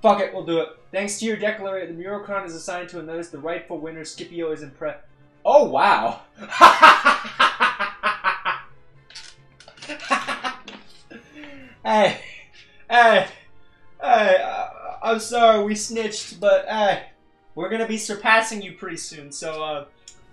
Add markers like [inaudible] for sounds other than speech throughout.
Fuck it, we'll do it. Thanks to your declaration, the mural crown is assigned to another. The rightful winner, Scipio, is impressed. Oh wow! [laughs] hey, hey, hey! Uh, I'm sorry we snitched, but hey, we're gonna be surpassing you pretty soon. So, uh,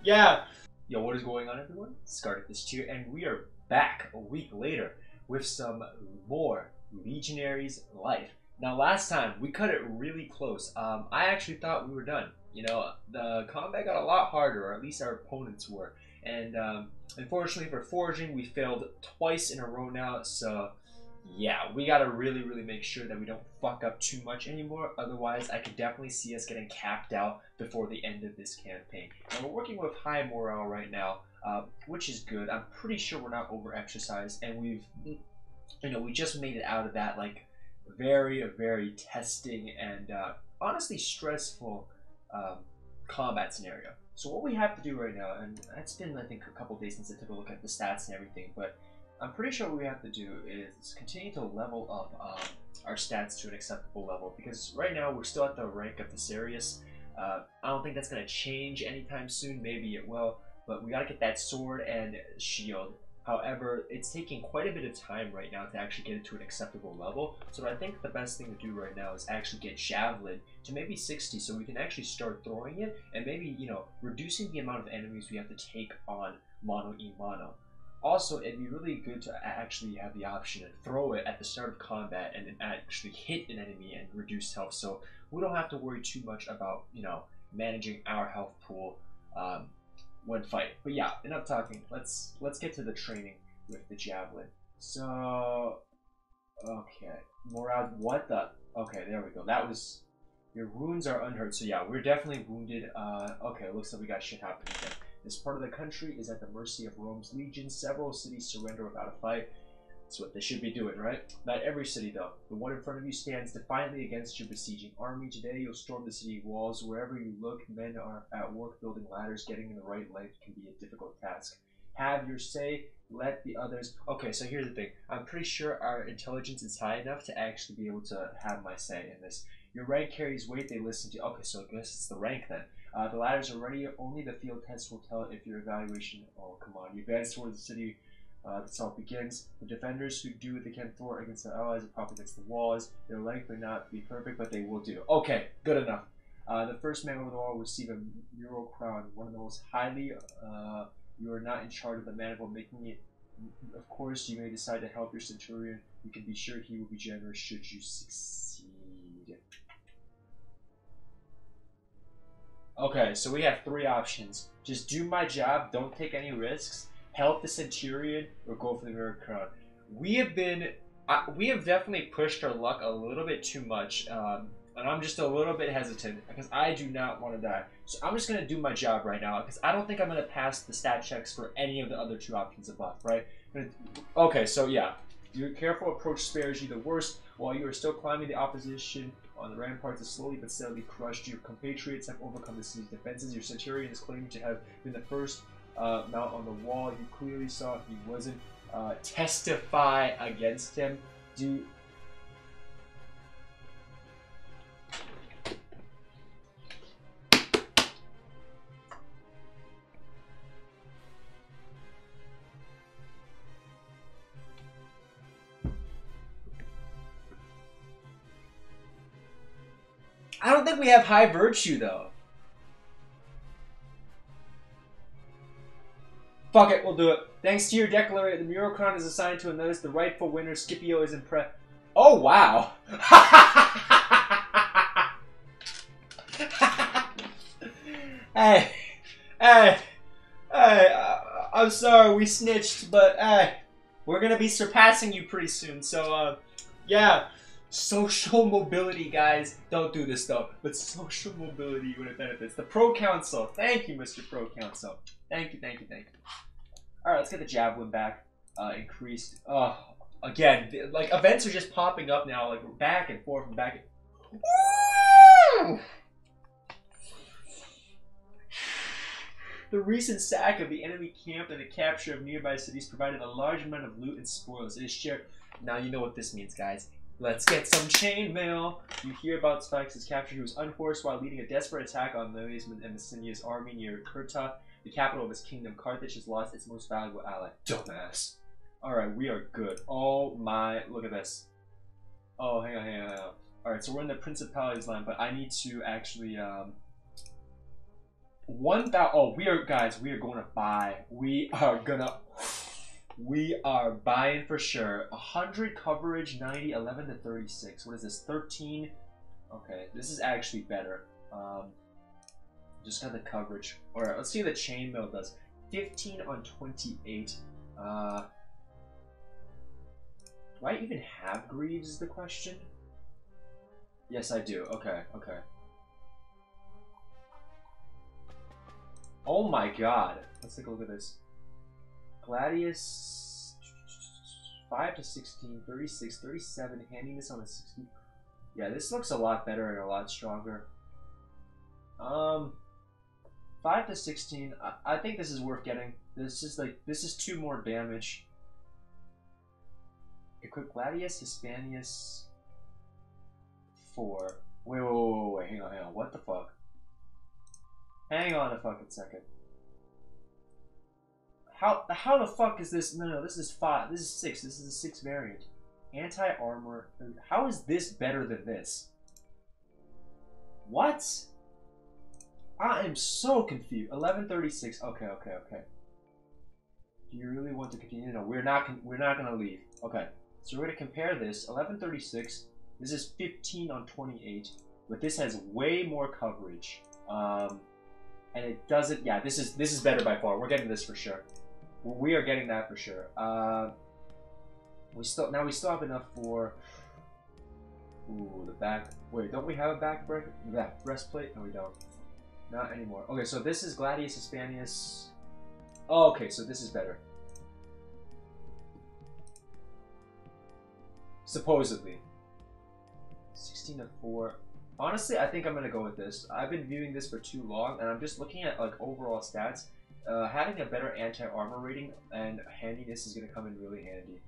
yeah. Yo, what is going on, everyone? Scarticus here, and we are back a week later with some more Legionaries Life. Now, last time we cut it really close. Um, I actually thought we were done. You know, the combat got a lot harder, or at least our opponents were. And um, unfortunately for foraging, we failed twice in a row now. So, yeah, we gotta really, really make sure that we don't fuck up too much anymore. Otherwise, I could definitely see us getting capped out before the end of this campaign. And we're working with high morale right now, uh, which is good. I'm pretty sure we're not over exercised, and we've, you know, we just made it out of that like very, very testing and uh, honestly stressful um, combat scenario. So what we have to do right now, and it's been I think a couple days since I took a look at the stats and everything, but I'm pretty sure what we have to do is continue to level up um, our stats to an acceptable level because right now we're still at the rank of Viserius. Uh, I don't think that's going to change anytime soon. Maybe it will, but we got to get that sword and shield However, it's taking quite a bit of time right now to actually get it to an acceptable level. So I think the best thing to do right now is actually get Javelin to maybe 60 so we can actually start throwing it and maybe, you know, reducing the amount of enemies we have to take on mono e mono. Also, it'd be really good to actually have the option to throw it at the start of combat and actually hit an enemy and reduce health so we don't have to worry too much about, you know, managing our health pool um, would fight. But yeah, enough talking. Let's let's get to the training with the javelin. So okay, Morad, what the? Okay, there we go. That was your wounds are unhurt. So yeah, we're definitely wounded. Uh, okay, looks like we got shit happening again. This part of the country is at the mercy of Rome's legions. Several cities surrender without a fight. That's what they should be doing, right? Not every city, though. The one in front of you stands defiantly against your besieging army. Today, you'll storm the city walls. Wherever you look, men are at work building ladders. Getting in the right length can be a difficult task. Have your say. Let the others. Okay, so here's the thing. I'm pretty sure our intelligence is high enough to actually be able to have my say in this. Your rank carries weight. They listen to. Okay, so I guess it's the rank then. Uh, the ladders are ready. Only the field test will tell if your evaluation. Oh, come on. You advance towards the city uh, the assault begins. The defenders who do what they can thwart against the allies are prop against the walls. Their length may not be perfect, but they will do. Okay, good enough. Uh, the first man over the wall will receive a mural crown, one of the most highly. Uh, you are not in charge of the manifold making it. Of course, you may decide to help your centurion. You can be sure he will be generous should you succeed. Okay, so we have three options. Just do my job, don't take any risks, help the Centurion, or go for the mural crown. We have been, we have definitely pushed our luck a little bit too much, um, and I'm just a little bit hesitant because I do not want to die. So I'm just gonna do my job right now because I don't think I'm gonna pass the stat checks for any of the other two options above, right? Okay, so yeah, your careful approach spares you the worst while you are still climbing the opposition on the ramparts is slowly but steadily crushed. Your compatriots have overcome the city's defenses. Your centurion is claiming to have been the first uh, mount on the wall. You clearly saw he wasn't. Uh, testify against him. Do I don't think we have high virtue though. Fuck it, we'll do it. Thanks to your declaration, the mural crown is assigned to another. The rightful winner, Scipio, is impressed. Oh, wow. [laughs] hey, hey, hey, uh, I'm sorry we snitched, but hey, we're gonna be surpassing you pretty soon, so, uh, yeah. Social mobility, guys. Don't do this though, but social mobility when it benefits. The Proconsul. Thank you, Mr. Proconsul. Thank you, thank you, thank you. Alright, let's get the javelin back. Uh, increased. Oh, again, like events are just popping up now, like back and forth and back. And... The recent sack of the enemy camp and the capture of nearby cities provided a large amount of loot and spoils. It is shared. Now you know what this means, guys. Let's get some chainmail. You hear about Spikes' capture. He was unhorsed while leading a desperate attack on Laelius and Massinissa's army near Cirta, the capital of his kingdom. Carthage has lost its most valuable ally. Dumbass. Alright, we are good. Oh my, look at this. Oh, hang on, hang on, hang on. Alright, so we're in the Principalities line, but I need to actually, um... One thousand. Oh, we are, guys, we are going to buy. We are gonna... We are buying for sure. 100 coverage, 90, 11 to 36. What is this? 13? Okay, this is actually better. Um, just got the coverage. Alright, let's see what the chainmail does. 15 on 28. Uh, do I even have Greaves is the question? Yes, I do. Okay, okay. Oh my god. Let's take a look at this. Gladius 5 to 16, 36, 37, handing this on a 60. Yeah, this looks a lot better and a lot stronger. Um 5 to 16, I, I think this is worth getting. This is like this is two more damage. Equip Gladius, Hispanius 4. Wait, wait, wait, wait, wait, hang on, hang on. What the fuck? Hang on a fucking second. How how the fuck is this? No, no, this is five. This is six. This is a six variant. Anti armor. How is this better than this? What? I am so confused. Eleven thirty six. Okay, okay, okay. Do you really want to continue? No, we're not. We're not gonna leave. Okay, so we're gonna compare this. Eleven thirty six. This is fifteen on twenty eight, but this has way more coverage. Um, and it doesn't. Yeah, this is this is better by far. We're getting this for sure. We are getting that for sure. Uh, we still now we still have enough for. Ooh, the back. Wait, don't we have a back break? That breastplate? No, we don't. Not anymore. Okay, so this is Gladius Hispanius. Oh, okay, so this is better. Supposedly. 16 to 4. Honestly, I think I'm gonna go with this. I've been viewing this for too long, and I'm just looking at like overall stats. Uh, having a better anti-armor rating and handiness is going to come in really handy.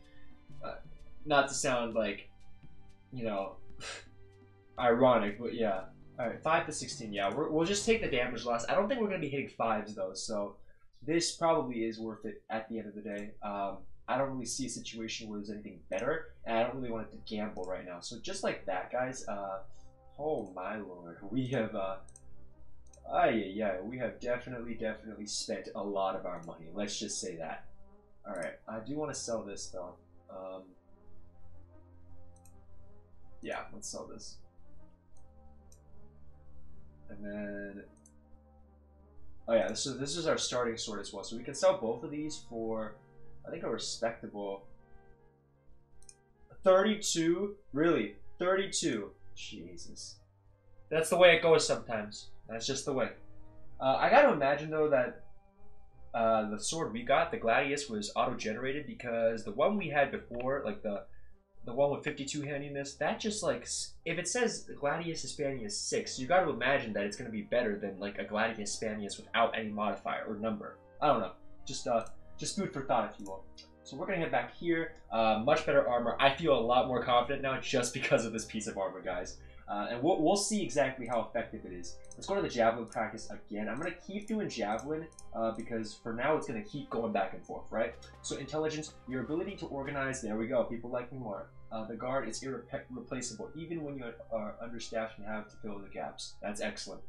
[laughs] uh, not to sound like, you know, [laughs] ironic, but yeah. Alright, 5 to 16, yeah. we will just take the damage loss. I don't think we're going to be hitting 5s, though, so this probably is worth it at the end of the day. Um, I don't really see a situation where there's anything better, and I don't really want to gamble right now. So just like that, guys, uh, oh my lord, we have... Uh, Ah, yeah, yeah, we have definitely, definitely spent a lot of our money. Let's just say that. Alright, I do want to sell this, though. Um, yeah, let's sell this. And then... Oh yeah, so this is our starting sword as well. So we can sell both of these for, I think, a respectable... 32? Really? 32? Jesus. That's the way it goes sometimes. That's just the way. Uh, I gotta imagine though that uh, the sword we got, the Gladius, was auto-generated because the one we had before, like the the one with 52 handiness, that just like if it says Gladius Hispanius 6, you got to imagine that it's to be better than like a Gladius Hispanius without any modifier or number. I don't know. Just uh just food for thought if you will. So we're to head back here. Uh, much better armor. I feel a lot more confident now just because of this piece of armor, guys. Uh, and we'll, we'll see exactly how effective it is. Let's go to the Javelin practice again. I'm going to keep doing Javelin uh, because for now it's going to keep going back and forth, right? So Intelligence, your ability to organize, there we go. People like me more. Uh, the guard is irreplaceable, even when you are understaffed and have to fill the gaps. That's excellent.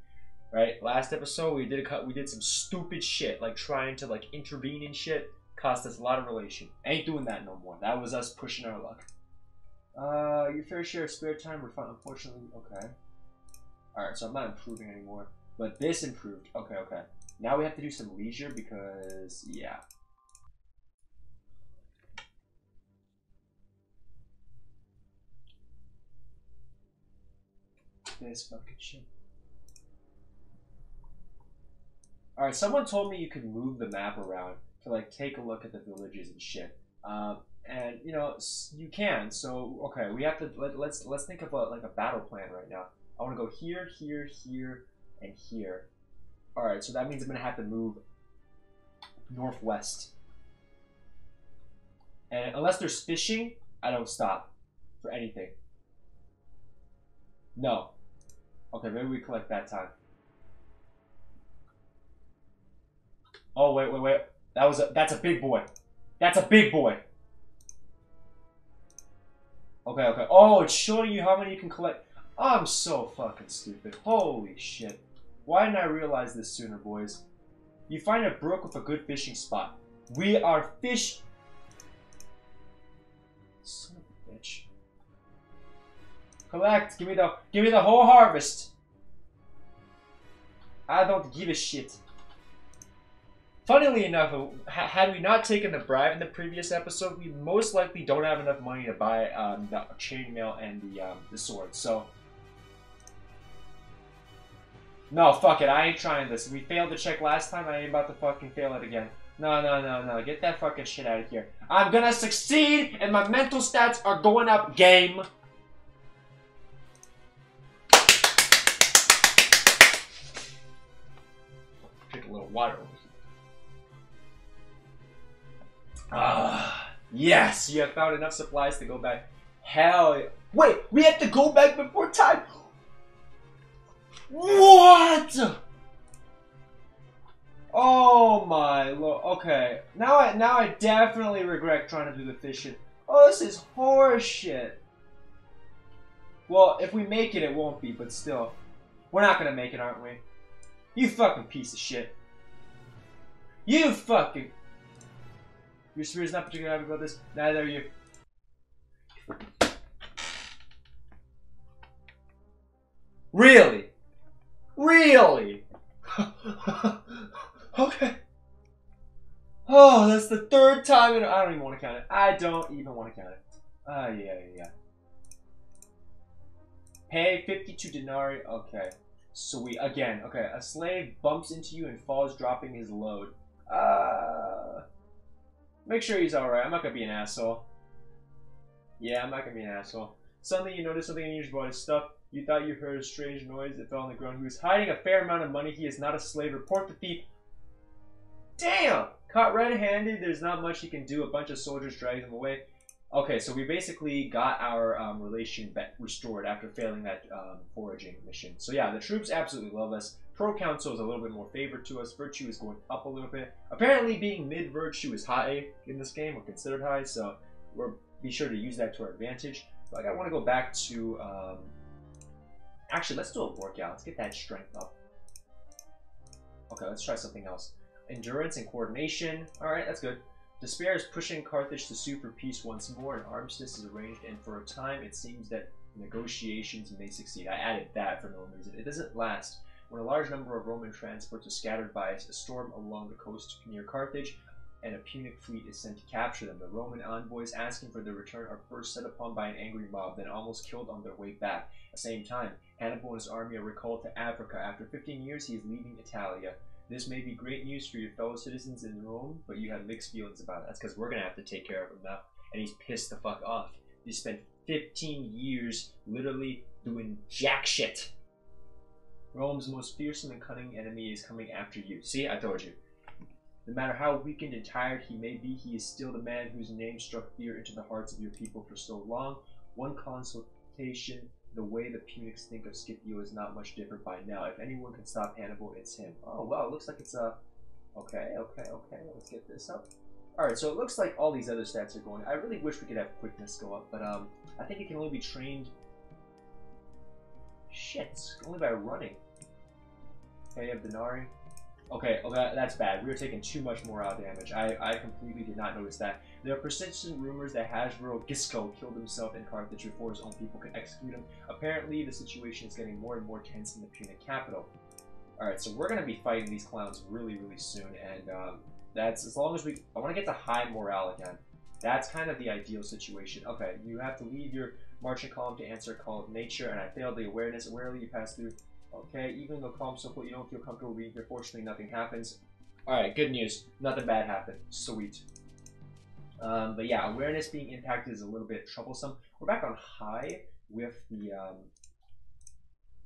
Right, last episode we did a cut. We did some stupid shit, like trying to like intervene in shit. Cost us a lot of relation. Ain't doing that no more. That was us pushing our luck. Uh, your fair share of spare time refund, unfortunately, okay. Alright, so I'm not improving anymore. But this improved. Okay, okay. Now we have to do some leisure because, yeah. This fucking shit. Alright, someone told me you could move the map around to, like, take a look at the villages and shit. Um, and you know you can. So okay, we have to let, let's let's think of a, like a battle plan right now. I want to go here, here, here, and here. All right, so that means I'm gonna have to move northwest. And unless there's fishing, I don't stop. for anything. No. Okay, maybe we collect that time. Oh wait, wait, wait. That was a that's a big boy. That's a big boy. Okay, okay. Oh, it's showing you how many you can collect. I'm so fucking stupid. Holy shit. Why didn't I realize this sooner, boys? You find a brook with a good fishing spot. We are fish. Son of a bitch. Collect. Give me the. Give me the whole harvest. I don't give a shit. Funnily enough, had we not taken the bribe in the previous episode, we most likely don't have enough money to buy um, the chainmail and the um, the sword. So, no, fuck it. I ain't trying this. We failed the check last time. I ain't about to fucking fail it again. No, no, no, no. Get that fucking shit out of here. I'm gonna succeed, and my mental stats are going up. Game. Drink a little water yes, you have found enough supplies to go back. Hell yeah. Wait, we have to go back before time. What? Oh my lord. Okay, now I now I definitely regret trying to do the fishing. Oh, this is horseshit. Well, if we make it, it won't be, but still. We're not gonna make it, aren't we? You fucking piece of shit. You fucking... Your spirit's not particularly happy about this. Neither are you. Really? Really? [laughs] okay. Oh, that's the third time in. I don't even want to count it. I don't even want to count it. Ah, yeah, yeah, yeah. Pay 52 denarii. Okay. Sweet. Again, okay. A slave bumps into you and falls, dropping his load. Uh, make sure he's alright. I'm not gonna be an asshole. Yeah, I'm not gonna be an asshole. Suddenly you notice something unusual about his stuff. You thought you heard a strange noise that fell on the ground. He was hiding a fair amount of money. He is not a slave. Report the thief. Damn! Caught red-handed. There's not much he can do. A bunch of soldiers drag him away. Okay, so we basically got our um, relation restored after failing that um, foraging mission. So yeah, the troops absolutely love us. Proconsul is a little bit more favored to us. Virtue is going up a little bit. Apparently being mid-virtue is high in this game, or considered high, so we're be sure to use that to our advantage. But I want to go back to... Um, actually, let's do a workout. Let's get that strength up. Okay, let's try something else. Endurance and coordination. Alright, that's good. Despair is pushing Carthage to sue for peace once more. An armistice is arranged, and for a time it seems that negotiations may succeed. I added that for no reason. It doesn't last. When a large number of Roman transports are scattered by a storm along the coast near Carthage, and a Punic fleet is sent to capture them, the Roman envoys asking for their return are first set upon by an angry mob, then almost killed on their way back. At the same time, Hannibal and his army are recalled to Africa. After 15 years, he is leaving Italia. This may be great news for your fellow citizens in Rome, but you have mixed feelings about it. That's because we're going to have to take care of him now. And he's pissed the fuck off. He spent 15 years literally doing jack shit. Rome's most fearsome and cunning enemy is coming after you. See, I told you. No matter how weakened and tired he may be, he is still the man whose name struck fear into the hearts of your people for so long. One consultation the way the Punics think of Scipio is not much different by now. If anyone can stop Hannibal, it's him. Oh, well, it looks like it's a... Uh... Okay, okay, okay, let's get this up. Alright, so it looks like all these other stats are going. I really wish we could have quickness go up, but um, I think it can only be trained... Shit, only by running. Okay, Denari. Okay, okay, that's bad. We are taking too much morale damage. I, I completely did not notice that. There are persistent rumors that Hasdrubal Gisco killed himself in Carthage before his own people could execute him. Apparently, the situation is getting more and more tense in the Punic capital. Alright, so we're going to be fighting these clowns really, really soon, and um, that's as long as we... I want to get to high morale again. That's kind of the ideal situation. Okay, you have to leave your marching column to answer of nature, and I failed the awareness. Awarely, you pass through Okay, even though calm so you don't feel comfortable here. Fortunately, nothing happens. Alright, good news. Nothing bad happened. Sweet. Um, but yeah, awareness being impacted is a little bit troublesome. We're back on high with the, um,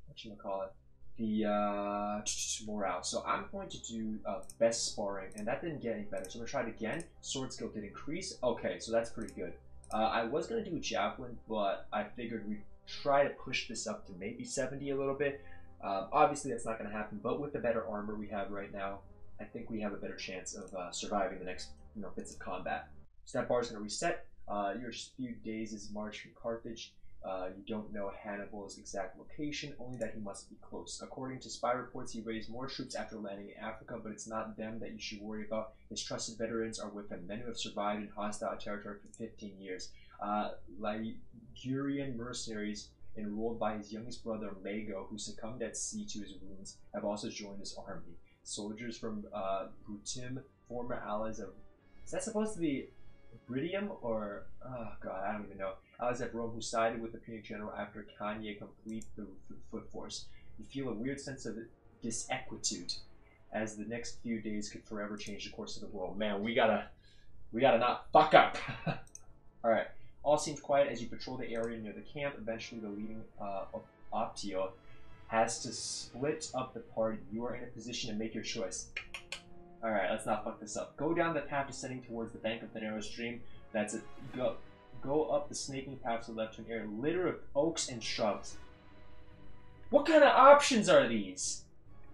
what you call it? The uh, morale. So I'm going to do uh, best sparring, and that didn't get any better. So I'm to try it again. Sword skill did increase. Okay, so that's pretty good. Uh, I was gonna do javelin, but I figured we'd try to push this up to maybe 70 a little bit. Um, obviously, that's not gonna happen, but with the better armor we have right now, I think we have a better chance of uh, surviving the next you know bits of combat. That bar is gonna reset. Uh, your few days is march from Carthage. Uh, you don't know Hannibal's exact location, only that he must be close. According to spy reports, he raised more troops after landing in Africa, but it's not them that you should worry about. His trusted veterans are with him, men who have survived in hostile territory for 15 years. Uh, Ligurian mercenaries enrolled by his youngest brother Mago, who succumbed at sea to his wounds, have also joined his army. Soldiers from uh, Brutim, former allies of. Is that supposed to be Britium or. Oh, God, I don't even know at Rome who sided with the Punic general after Cannae complete the, the foot force. You feel a weird sense of disequitude as the next few days could forever change the course of the world. Man, we gotta, we gotta not fuck up. [laughs] All right. All seems quiet as you patrol the area near the camp. Eventually, the leading uh, Optio has to split up the party. You are in a position to make your choice. All right, let's not fuck this up. Go down the path descending towards the bank of the narrow stream. That's it. Go go up the snaking path to the left to an area littered with oaks and shrubs. What kind of options are these?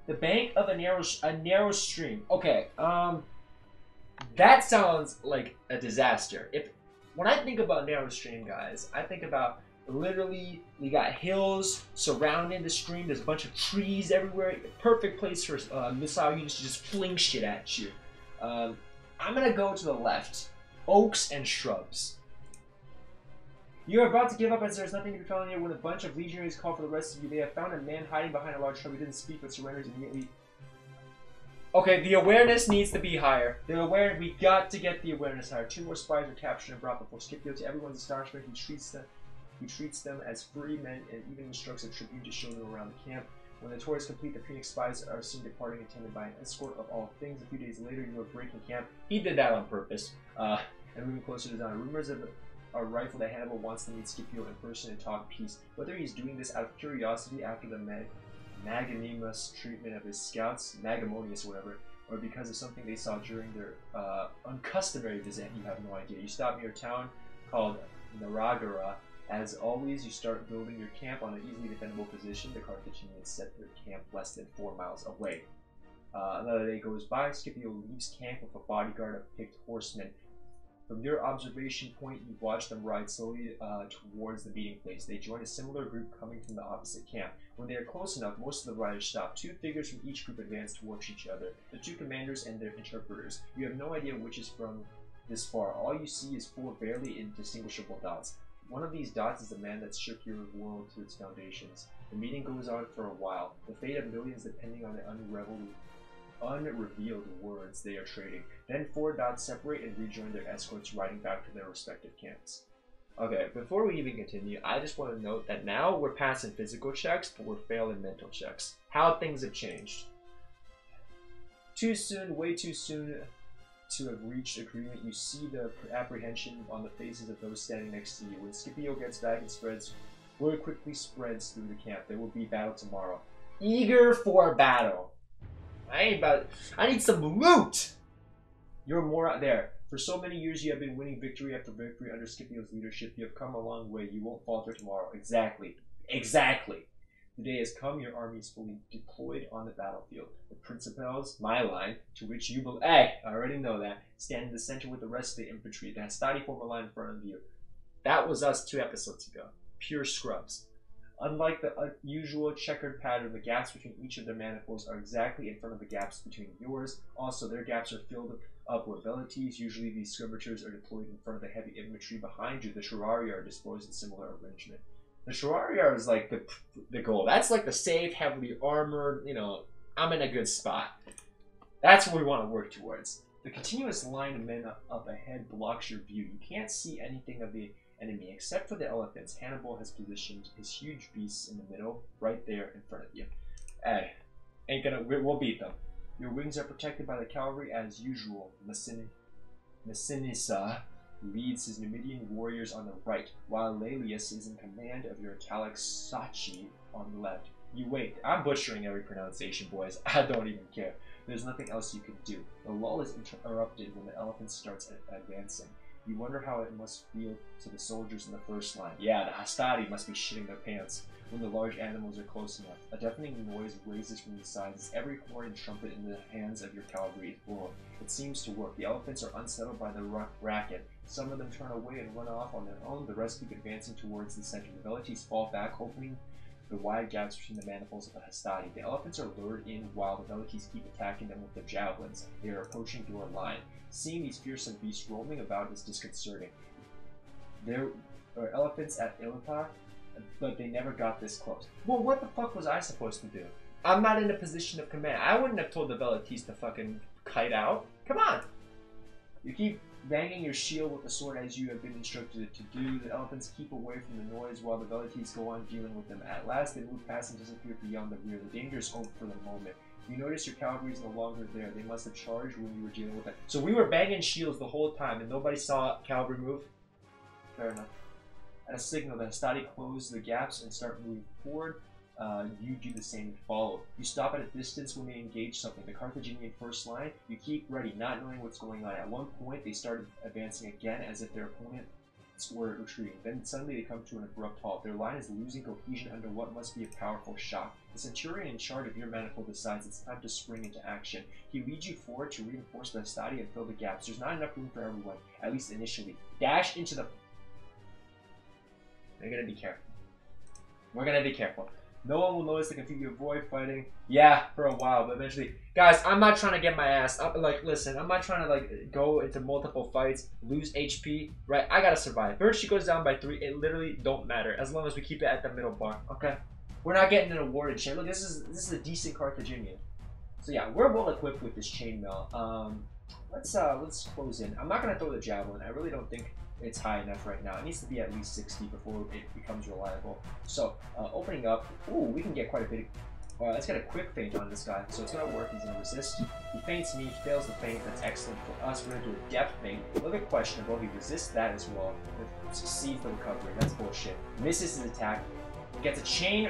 The bank of a narrow a narrow stream. Okay, um, that sounds like a disaster. If when I think about narrow stream, guys, I think about literally we got hills surrounding the stream. There's a bunch of trees everywhere. Perfect place for uh, missile units to just fling shit at you. Um, I'm gonna go to the left. Oaks and shrubs. You are about to give up as there is nothing to be found here when a bunch of legionaries call for the rest of you. They have found a man hiding behind a large shrub. He didn't speak but surrenders immediately. Okay, the awareness needs to be higher. The aware we got to get the awareness higher. Two more spies are captured and brought before Scipio. To everyone's astonishment, he treats them he treats them as free men and even instructs a tribune to show them around the camp. When the tour is complete, the Phoenix spies are seen departing, attended by an escort of all things. A few days later, you are breaking camp. He did that on purpose. Uh, and moving closer to Zion. Rumors of a rifle that Hannibal wants to meet Scipio in person and talk peace. Whether he's doing this out of curiosity after the mag magnanimous treatment of his scouts, magamonius or whatever, or because of something they saw during their uh, uncustomary visit, you have no idea. You stop near a town called Naragara. As always, you start building your camp on an easily defendable position. The Carthaginians set their camp less than four miles away. Uh, another day goes by. Scipio leaves camp with a bodyguard of picked horsemen from your observation point, you watch them ride slowly uh, towards the meeting place. They join a similar group coming from the opposite camp. When they are close enough, most of the riders stop. Two figures from each group advance towards each other. The two commanders and their interpreters. You have no idea which is from this far. All you see is four barely indistinguishable dots. One of these dots is the man that shook your world to its foundations. The meeting goes on for a while. The fate of millions depending on the unreveled unrevealed words they are trading. Then four dots separate and rejoin their escorts riding back to their respective camps. Okay, before we even continue, I just want to note that now we're passing physical checks, but we're failing mental checks. How things have changed. Too soon, way too soon to have reached agreement, you see the apprehension on the faces of those standing next to you. When Scipio gets back and spreads, word quickly spreads through the camp. There will be battle tomorrow. Eager for battle. I ain't about. I need some loot. You're more out there. For so many years, you have been winning victory after victory under Scipio's leadership. You have come a long way. You won't falter tomorrow. Exactly. Exactly. The day has come. Your army is fully deployed on the battlefield. The principals, my line, to which you believe. Hey, I already know that. Stand in the center with the rest of the infantry. The Hastati form line in front of you. That was us two episodes ago. Pure scrubs. Unlike the usual checkered pattern, the gaps between each of their manifolds are exactly in front of the gaps between yours. Also, their gaps are filled up with velites. Usually, these skirmishers are deployed in front of the heavy infantry behind you. The Shuraria are disposed in similar arrangement. The Shuraria is like the, the goal. That's like the safe, heavily armored, you know, I'm in a good spot. That's what we want to work towards. The continuous line of men up ahead blocks your view. You can't see anything of the enemy. Except for the elephants, Hannibal has positioned his huge beasts in the middle, right there in front of you. Hey, ain't gonna, we'll beat them. Your wings are protected by the cavalry as usual. Massinissa leads his Numidian warriors on the right, while Laelius is in command of your Italic Sachi on the left. You wait. I'm butchering every pronunciation, boys. [laughs] I don't even care. There's nothing else you can do. The lull is interrupted when the elephant starts advancing. You wonder how it must feel to the soldiers in the first line. Yeah, the Hastati must be shitting their pants when the large animals are close enough. A deafening noise raises from the sides as every horn and trumpet in the hands of your cavalry is blown. It seems to work. The elephants are unsettled by the ra- racket. Some of them turn away and run off on their own. The rest keep advancing towards the center. The Velites fall back, opening the wide gaps between the mandibles of the Hastati. The elephants are lured in while the Velites keep attacking them with their javelins. They are approaching your line. Seeing these fearsome beasts roaming about is disconcerting. There are elephants at Illipa, but they never got this close. Well, what the fuck was I supposed to do? I'm not in a position of command. I wouldn't have told the Velites to fucking kite out. Come on! You keep banging your shield with the sword as you have been instructed to do. The elephants keep away from the noise while the Velites go on dealing with them. At last, they move past and disappear beyond the rear. The danger is over for the moment. You notice your cavalry is no longer there. They must have charged when you were dealing with them. So we were banging shields the whole time and nobody saw cavalry move? Fair enough. At a signal, the Hastati close the gaps and start moving forward. Uh, you do the same and follow. You stop at a distance when they engage something. The Carthaginian first line, you keep ready, not knowing what's going on. At one point, they started advancing again as if their opponents were retreating. Then suddenly they come to an abrupt halt. Their line is losing cohesion under what must be a powerful shock. The centurion in charge of your manifold decides it's time to spring into action. He leads you forward to reinforce the Hastati and fill the gaps. There's not enough room for everyone, at least initially. Dash into the we're gonna be careful. We're gonna be careful. No one will notice the confusion. You avoid fighting. Yeah, for a while, but eventually, guys, I'm not trying to get my ass. like, listen, I'm not trying to like go into multiple fights, lose HP. Right, I gotta survive. If she goes down by three, it literally don't matter as long as we keep it at the middle bar. Okay, we're not getting an awarded chain. Look, this is this is a decent Carthaginian. So yeah, we're well equipped with this chainmail. Um, let's uh let's close in. I'm not gonna throw the javelin. I really don't think it's high enough right now. It needs to be at least 60 before it becomes reliable. So, uh, opening up, ooh, we can get quite a bit. Uh, let's get a quick feint on this guy. So it's gonna work, he's gonna resist. He feints me, he fails the feint, that's excellent for us. We're gonna do a depth feint, a little bit questionable. He resists that as well. Succeeds for recovery, that's bullshit. Misses his attack, gets a chain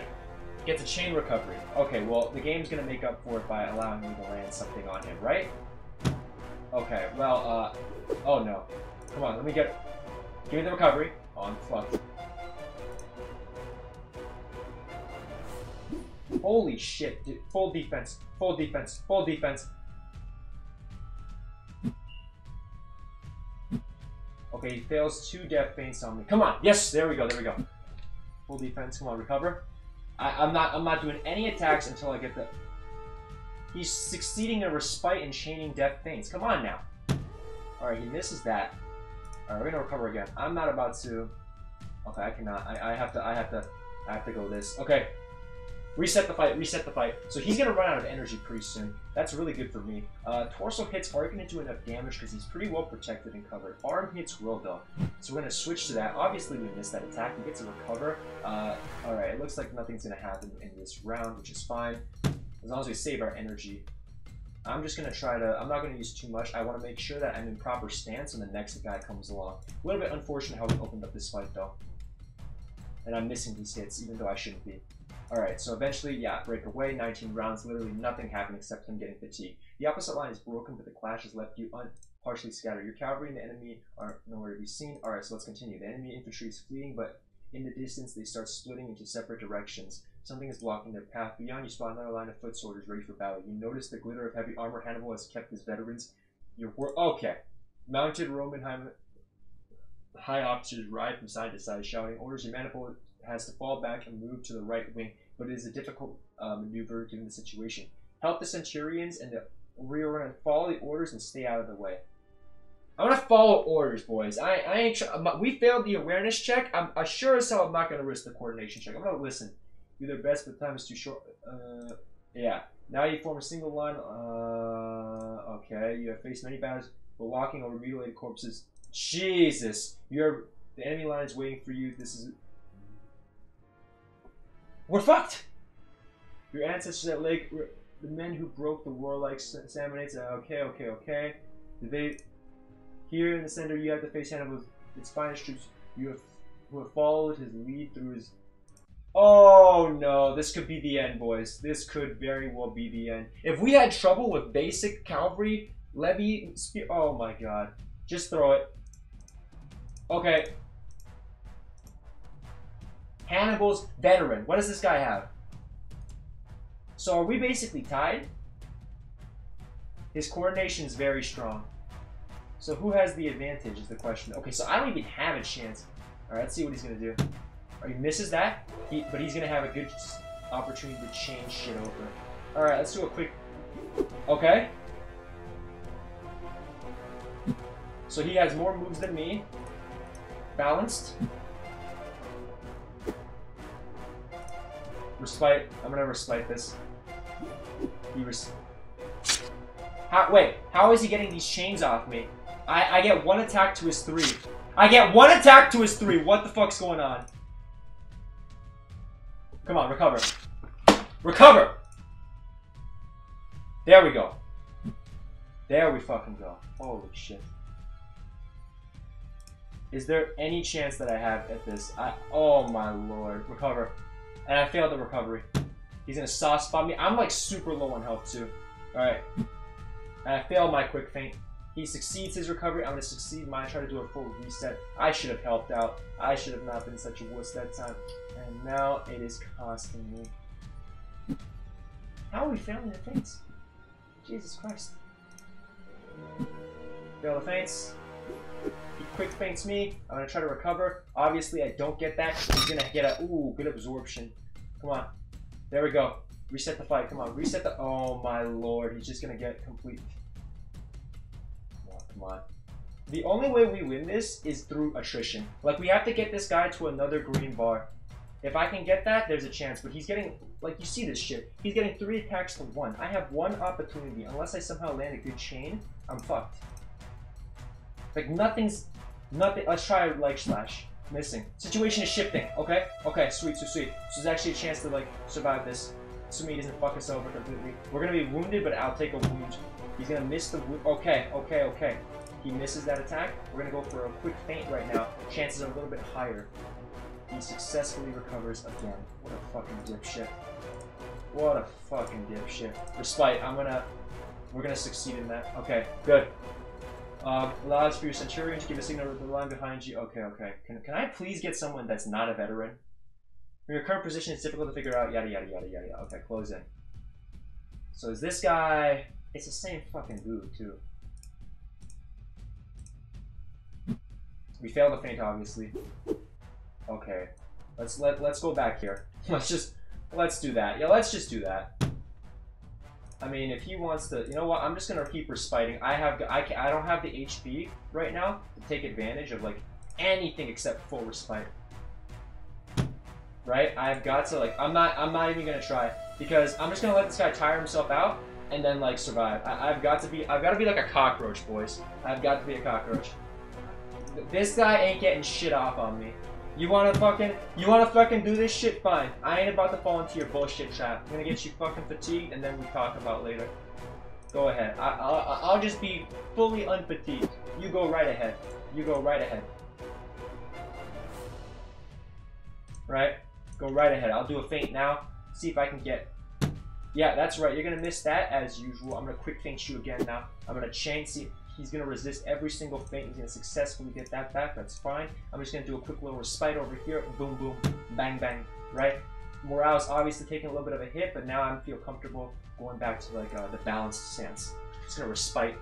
gets a chain recovery. Okay, well, the game's gonna make up for it by allowing me to land something on him, right? Okay, well, uh, oh no. Come on, let me get, Give me the recovery. On fuck. Holy shit, dude. Full defense. Full defense. Full defense. Okay, he fails two death feints on me. Come on. Yes, there we go. There we go. Full defense. Come on, recover. I, am not. I'm not doing any attacks until I get the. He's succeeding in a respite and chaining death feints. Come on now. All right, he misses that. Alright, we're gonna recover again. I'm not about to... Okay, I cannot. I, I have to, I have to, I have to go this. Okay. Reset the fight, reset the fight. So he's gonna run out of energy pretty soon. That's really good for me. Uh, torso hits aren't gonna do enough damage because he's pretty well protected and covered. Arm hits will though. So we're gonna switch to that. Obviously we missed that attack. He gets to recover. Uh, Alright, it looks like nothing's gonna happen in this round, which is fine. As long as we save our energy. I'm just to try to, I'm not to use too much. I want to make sure that I'm in proper stance when the next guy comes along. A little bit unfortunate how we opened up this fight though. And I'm missing these hits, even though I shouldn't be. Alright, so eventually, yeah, break away, 19 rounds, literally nothing happened except him getting fatigued. The opposite line is broken, but the clash has left you partially scattered. Your cavalry and the enemy are nowhere to be seen. Alright, so let's continue. The enemy infantry is fleeing, but in the distance they start splitting into separate directions. Something is blocking their path. Beyond, you spot another line of foot soldiers ready for battle. You notice the glitter of heavy armor Hannibal has kept his veterans. Your wor- okay. Mounted Roman high, officers ride from side to side, shouting orders. Your manifold has to fall back and move to the right wing, but it is a difficult uh, maneuver given the situation. Help the centurions and the rear runner follow the orders and stay out of the way. I'm gonna follow orders, boys. I, I ain't. we failed the awareness check. I'm, I sure as hell I'm not gonna risk the coordination check. I'm gonna listen do their best, but time is too short. Uh, yeah. Now you form a single line. Uh, okay. You have faced many battles, but walking over mutilated corpses. Jesus. You're the enemy line is waiting for you. This is. We're fucked. Your ancestors at Lake, the men who broke the warlike Samnites. Uh, okay, okay, okay. Did they? Here in the center, you have to face Hannibal. Its finest troops. You have who have followed his lead through his Oh no, this could be the end, boys. This could very well be the end. If we had trouble with basic cavalry, levy, spear, oh my god. Just throw it. Okay. Hannibal's veteran. What does this guy have? So are we basically tied? His coordination is very strong. So who has the advantage is the question. Okay, so I don't even have a chance. Alright, let's see what he's going to do. He misses that, he, but he's going to have a good opportunity to change shit over. Alright, let's do a quick... Okay. So he has more moves than me. Balanced. Respite. I'm gonna respite this. He res how, wait, how is he getting these chains off me? I, I get one attack to his three. I get one attack to his three. What the fuck's going on? Come on, recover. Recover! There we go. There we fucking go. Holy shit. Is there any chance that I have at this? I, oh my lord. Recover. And I failed the recovery. He's gonna soft spot me. I'm like super low on health too. Alright. And I failed my quick feint. He succeeds his recovery. I'm gonna succeed mine. Try to do a full reset. I should have helped out. I should have not been such a wuss that time. And now it is costing me. How are we failing the feints? Jesus Christ. Fail the feints. He quick feints me. I'm gonna try to recover. Obviously, I don't get that. He's gonna get a ooh good absorption. Come on. There we go. Reset the fight. Come on. Reset the. Oh my lord. He's just gonna get complete. The only way we win this is through attrition. Like we have to get this guy to another green bar. If I can get that, there's a chance. But he's getting, like, you see this shit. He's getting three attacks to one. I have one opportunity. Unless I somehow land a good chain, I'm fucked. Like, nothing's, nothing. Let's try leg slash. Missing. Situation is shifting. Okay? Okay, sweet, sweet, sweet. So there's actually a chance to, like, survive this. Assuming he doesn't fuck us over completely. We're gonna be wounded, but I'll take a wound. He's gonna miss the. Okay, okay, okay. He misses that attack. We're gonna go for a quick feint right now. Chances are a little bit higher. He successfully recovers again. What a fucking dipshit. What a fucking dipshit. Respite, I'm gonna... We're gonna succeed in that. Okay, good. Uh, allows for your Centurion to give a signal to the line behind you. Okay, okay. Can, can I please get someone that's not a veteran? From your current position, it's difficult to figure out. Yada, yada, yada, yada. Okay, close in. So is this guy... It's the same fucking dude, too. We failed the feint, obviously. Okay. Let's let let's go back here. [laughs] Let's just let's do that. Yeah, let's just do that. I mean, if he wants to, you know what? I'm just gonna keep respiting. I have I can, I don't have the HP right now to take advantage of like anything except full respite. Right? I've got to like I'm not I'm not even gonna try because I'm just gonna let this guy tire himself out and then like survive. I, I've got to be I've got to be like a cockroach, boys. I've got to be a cockroach. This guy ain't getting shit off on me. You wanna fucking, you wanna fucking do this shit? Fine. I ain't about to fall into your bullshit trap. I'm gonna get you fucking fatigued, and then we talk about later. Go ahead. I, I'll, I'll just be fully unfatigued. You go right ahead. You go right ahead. Right? Go right ahead. I'll do a feint now. See if I can get... Yeah, that's right. You're gonna miss that as usual. I'm gonna quick feint you again now. I'm gonna chain see He's going to resist every single feint. He's going to successfully get that back. That's fine. I'm just going to do a quick little respite over here. Boom, boom, bang, bang, right? Morale's obviously taking a little bit of a hit, but now I feel comfortable going back to like uh, the balanced stance. Just going to respite.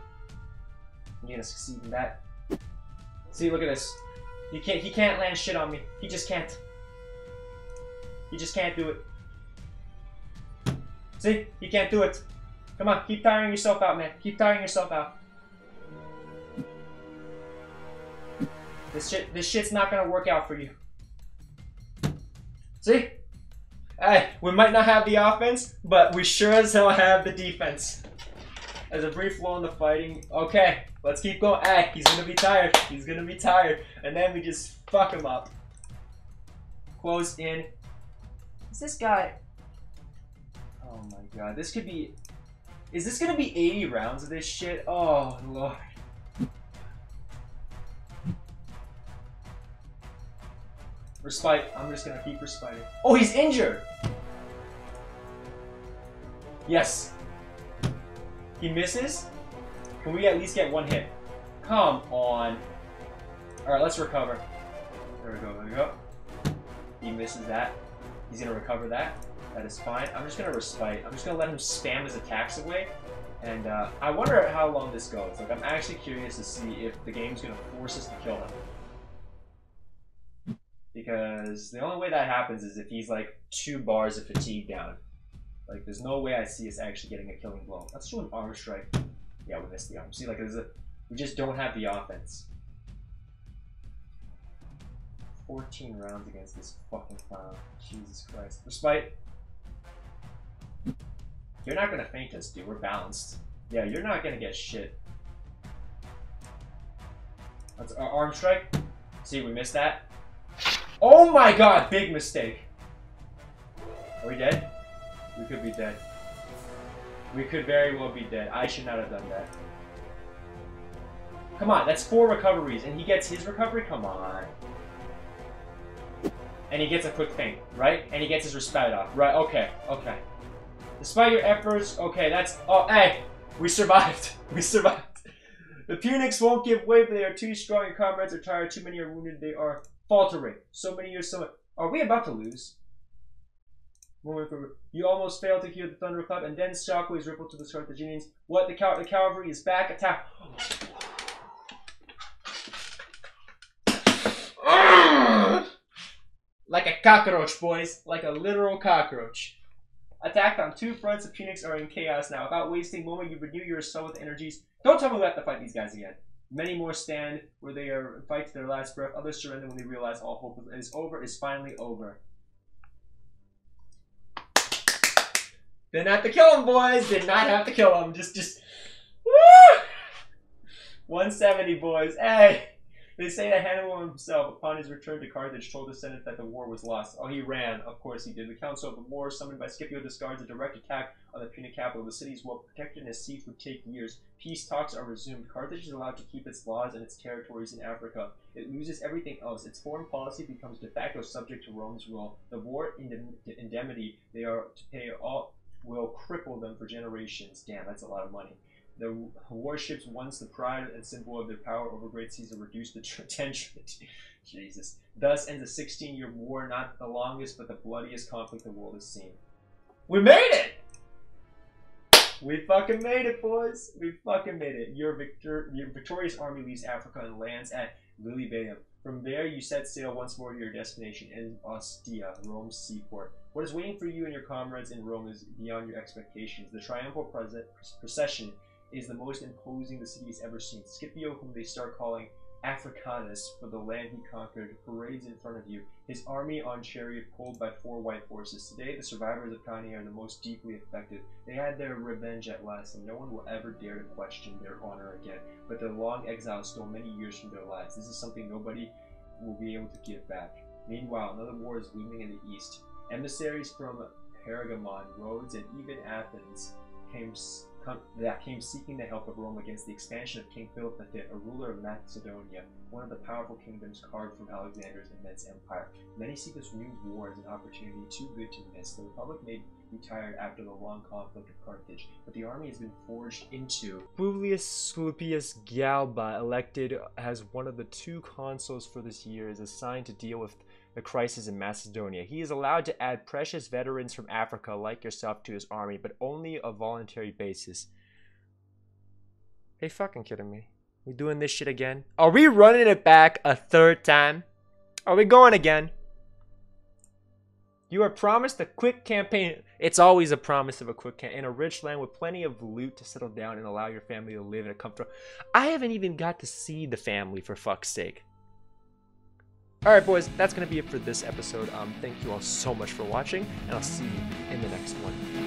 I'm going to succeed in that. See, look at this. He can't, he can't land shit on me. He just can't. He just can't do it. See? You can't do it. Come on, keep tiring yourself out, man. Keep tiring yourself out. This shit, this shit's not gonna work out for you. See? Hey, we might not have the offense, but we sure as hell have the defense. As a brief lull in the fighting. Okay, let's keep going. Hey, he's gonna be tired. He's gonna be tired. And then we just fuck him up. Close in. Is this guy... Oh my god, this could be... Is this gonna be 80 rounds of this shit? Oh, lord. Respite. I'm just gonna keep respiting. Oh, he's injured! Yes. He misses? Can we at least get one hit? Come on. Alright, let's recover. There we go, there we go. He misses that. He's gonna recover that. That is fine. I'm just gonna respite. I'm just gonna let him spam his attacks away. And uh, I wonder how long this goes. Like, I'm actually curious to see if the game's gonna force us to kill him. Because the only way that happens is if he's like two bars of fatigue down. Like, there's no way I see us actually getting a killing blow. Let's do an arm strike. Yeah, we missed the arm. See, like, there's a, we just don't have the offense. 14 rounds against this fucking clown. Jesus Christ. Respite. You're not gonna faint us, dude. We're balanced. Yeah, you're not gonna get shit. Let's uh, arm strike. See, we missed that. Oh my god, big mistake. Are we dead? We could be dead. We could very well be dead. I should not have done that. Come on, that's four recoveries, and he gets his recovery? Come on. And he gets a quick thing, right? And he gets his respite off. Right, okay, okay. Despite your efforts, okay, that's... Oh, hey! We survived. [laughs] We survived. The Punics won't give way, but they are too strong. Your comrades are tired. Too many are wounded. They are faltering. So many years, so much. Are we about to lose? You almost failed to hear the thunderclap, and then shockwaves rippled to the Carthaginians. What? The, cal the cavalry is back. Attack. [gasps] like a cockroach, boys. Like a literal cockroach. Attacked on two fronts, the Phoenix are in chaos now. Without wasting moment, you renew your assault with energies. Don't tell me we have to fight these guys again. Many more stand where they are fight to their last breath. Others surrender when they realize all hope is over. Is finally over. Didn't have to kill him, boys. Did not have to kill him. Just, just, woo! 170, boys. Hey. They say that Hannibal himself, upon his return to Carthage, told the Senate that the war was lost. Oh, he ran. Of course he did. The Council of the War, summoned by Scipio, discards a direct attack on the Punic capital. The city is well protected and its siege would take years. Peace talks are resumed. Carthage is allowed to keep its laws and its territories in Africa. It loses everything else. Its foreign policy becomes de facto subject to Rome's rule. The war indemnity they are to pay all will cripple them for generations. Damn, that's a lot of money. The warships, once the pride and symbol of their power over Great Caesar, reduced to [laughs] tension. Jesus. Thus ends a 16 year war, not the longest, but the bloodiest conflict the world has seen. We made it! We fucking made it, boys! We fucking made it. Your, victor- your victorious army leaves Africa and lands at Lilybaeum. From there, you set sail once more to your destination in Ostia, Rome's seaport. What is waiting for you and your comrades in Rome is beyond your expectations. The triumphal procession is the most imposing the city has ever seen. Scipio, whom they start calling Africanus for the land he conquered, parades in front of you, his army on chariot pulled by four white horses. Today, the survivors of Cannae are the most deeply affected. They had their revenge at last, and no one will ever dare to question their honor again. But their long exile stole many years from their lives. This is something nobody will be able to give back. Meanwhile, another war is looming in the east. Emissaries from Pergamon, Rhodes, and even Athens came that came seeking the help of Rome against the expansion of King Philip V, a ruler of Macedonia, one of the powerful kingdoms carved from Alexander's immense empire. Many see this renewed war as an opportunity too good to miss. The Republic may be tired after the long conflict of Carthage, but the army has been forged into. Publius Sulpicius Galba, elected as one of the two consuls for this year, is assigned to deal with the crisis in Macedonia. He is allowed to add precious veterans from Africa like yourself to his army, but only on a voluntary basis. Hey, fucking kidding me? We doing this shit again? Are we running it back a third time? Are we going again? You are promised a quick campaign. It's always a promise of a quick campaign in a rich land with plenty of loot to settle down and allow your family to live in a comfortable. I haven't even got to see the family for fuck's sake. Alright boys, that's going to be it for this episode. Um, thank you all so much for watching, and I'll see you in the next one.